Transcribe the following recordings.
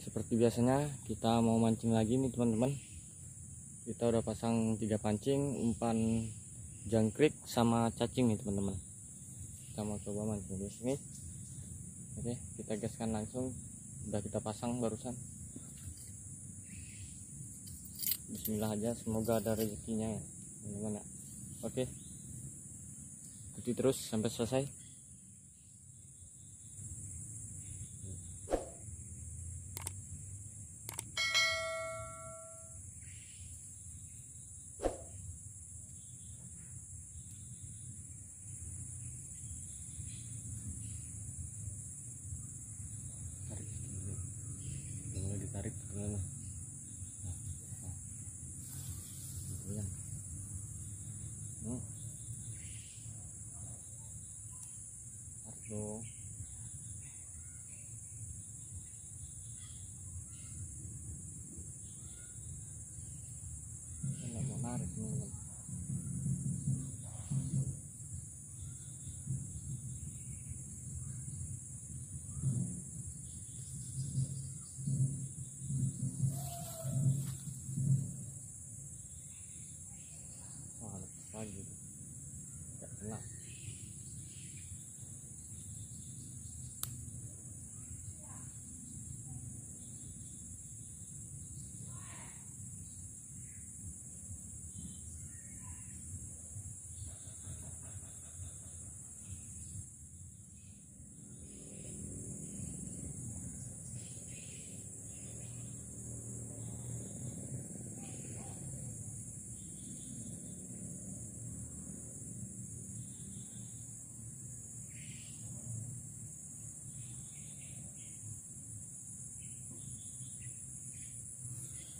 seperti biasanya kita mau mancing lagi nih teman-teman. Kita udah pasang tiga pancing umpan jangkrik sama cacing nih teman-teman. Kita mau coba mancing di sini. Oke kita gaskan langsung. Udah kita pasang barusan. Bismillah aja semoga ada rezekinya ya teman-teman ya. Oke. Ikuti terus sampai selesai So,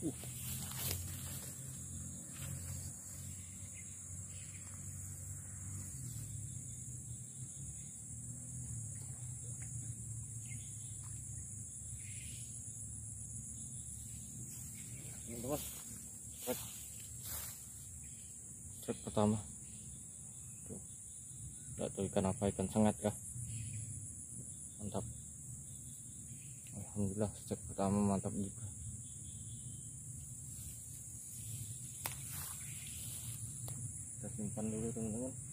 cek cek pertama. Tuh. Nggak tahu ikan apa? Ikan sengat kah? Mantap. Alhamdulillah cek pertama mantap juga kita simpan dulu teman-teman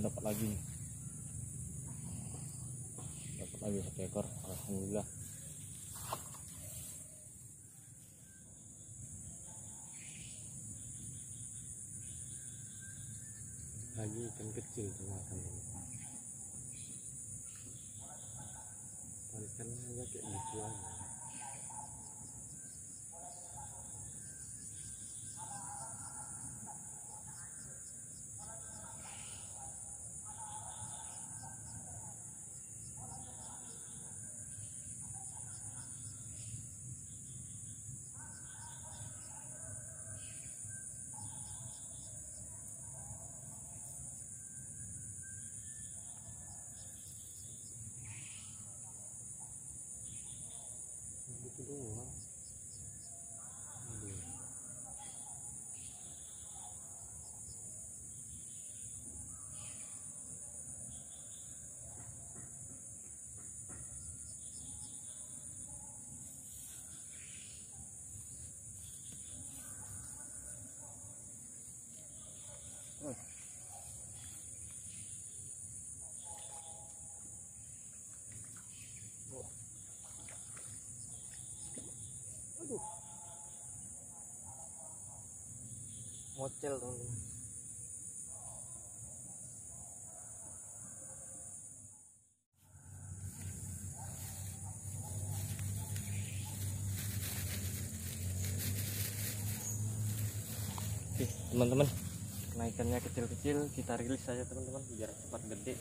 dapat lagi dapat lagi satu ekor alhamdulillah. Lagi ikan kecil termakan ini. Tarikannya aja kayak kecil teman-teman. Oke teman-teman. Kenaikannya kecil-kecil kita rilis saja teman-teman biar cepat gede.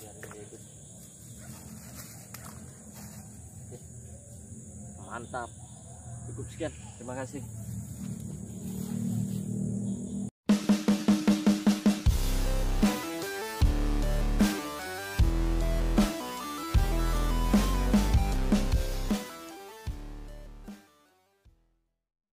Biar gede mantap. Cukup sekian. Terima kasih.